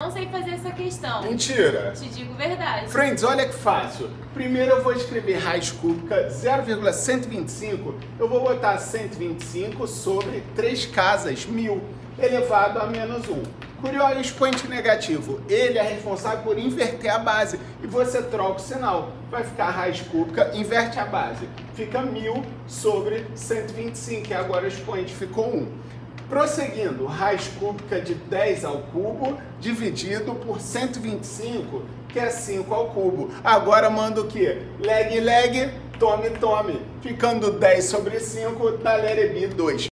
Não sei fazer essa questão. Mentira. Te digo verdade. Friends, olha que fácil. Primeiro eu vou escrever raiz cúbica 0,125. Eu vou botar 125 sobre 3 casas, 1000, elevado a menos 1. Curioso expoente negativo. Ele é responsável por inverter a base. E você troca o sinal. Vai ficar raiz cúbica, inverte a base. Fica 1000 sobre 125. E agora o expoente ficou 1. Prosseguindo, raiz cúbica de 10 ao cubo dividido por 125, que é 5 ao cubo. Agora manda o quê? Leg, leg, tome, tome. Ficando 10 sobre 5, da Lerebi 2.